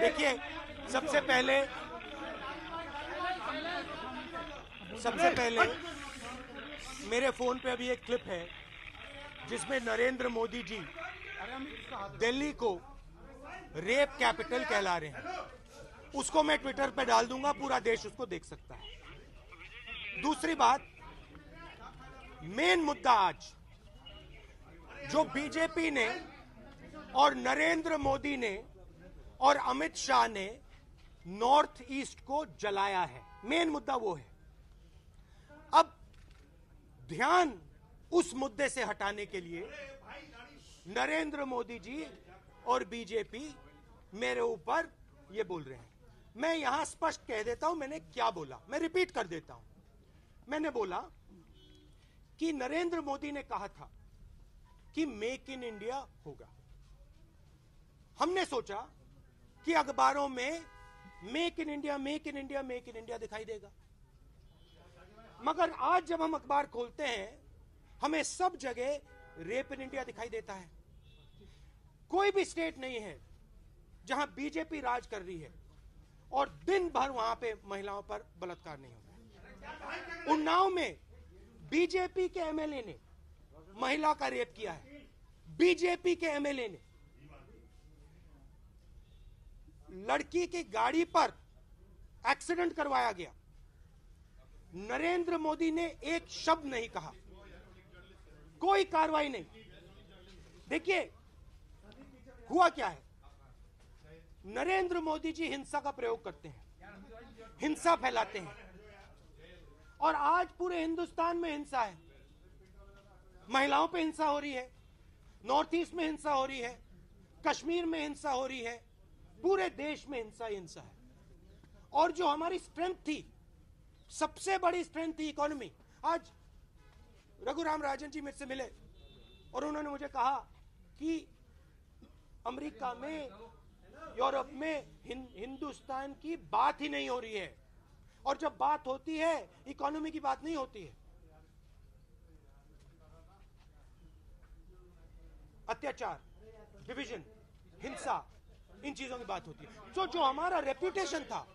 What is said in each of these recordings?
देखिए, सबसे पहले सबसे पहले मेरे फ़ोन पे अभी एक क्लिप है, जिसमें नरेंद्र मोदी जी दिल्ली को रेप कैपिटल कहला रहे हैं। उसको मैं ट्विटर पे डाल दूँगा, पूरा देश उसको देख सकता है। दूसरी बात, मेन मुद्दा आज, जो बीजेपी ने और नरेंद्र मोदी ने और अमित शाह ने नॉर्थ ईस्ट को जलाया है। मेन मुद्दा वो है। अब ध्यान उस मुद्दे से हटाने के लिए नरेंद्र मोदी जी और बीजेपी मेरे ऊपर ये बोल रहे हैं। मैं यहाँ स्पष्ट कह देता हूँ, मैंने क्या बोला? मैं रिपीट कर देता हूँ। मैंने बोला कि नरेंद्र मोदी ने कहा था कि मेक इन इंडिया होगा। हमने सोचा कि अखबारों में make in India make in India make in India दिखाई देगा। मगर आज जब हम अखबार खोलते हैं, हमें सब जगह रेप इन इंडिया दिखाई देता है। कोई भी स्टेट नहीं है जहाँ बीजेपी राज कर रही है और दिन भर वहाँ पे महिलाओं पर बलात्कार नहीं होता उन्नाव में बीजेपी के एमएलए ने महिला का रेप किया है। बीजेपी के एमएलए ने लड़की की गाड़ी पर एक्सीडेंट करवाया गया। नरेंद्र मोदी ने एक शब्द नहीं कहा। कोई कार्रवाई नहीं। देखिए, हुआ क्या है? नरेंद्र मोदी जी हिंसा का प्रयोग करते हैं, हिंसा फैलाते हैं। और आज पूरे हिंदुस्तान में हिंसा है। महिलाओं पे हिंसा हो रही है, नॉर्थ ईस्ट में हिंसा हो रही है, कश्मीर में हिंसा हो रही है पूरे देश में हिंसा हिंसा है। और जो हमारी स्ट्रेंथ थी, सबसे बड़ी स्ट्रेंथ थी इकोनॉमी आज रघुराम राजन जी मेरे से मिले और उन्होंने मुझे कहा कि अमेरिका में, यूरोप में हिंदुस्तान की बात ही नहीं हो रही है। और जब बात होती है इकोनॉमी की बात नहीं होती है। अत्याचार डिवीज़न हिंसा इन चीज़ों की बात होती है। तो जो हमारा रेपुटेशन था,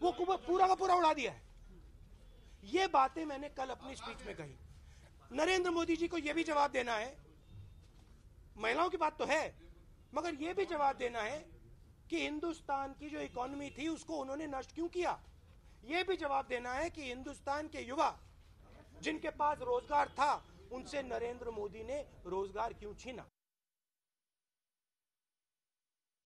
वो पूरा का पूरा उड़ा दिया है। ये बातें मैंने कल अपनी स्पीच में कही। नरेंद्र मोदी जी को यह भी जवाब देना है, महिलाओं की बात तो है, मगर यह भी जवाब देना है कि हिंदुस्तान की जो इकोनॉमी थी, उसको उन्होंने नष्ट क्यों किया? यह भी जवाब देना है कि हिंदुस्तान के युवा, जिनके पास रोज़गार था, उनसे नरेंद्र मोदी ने रोज़गार क्यों छीना?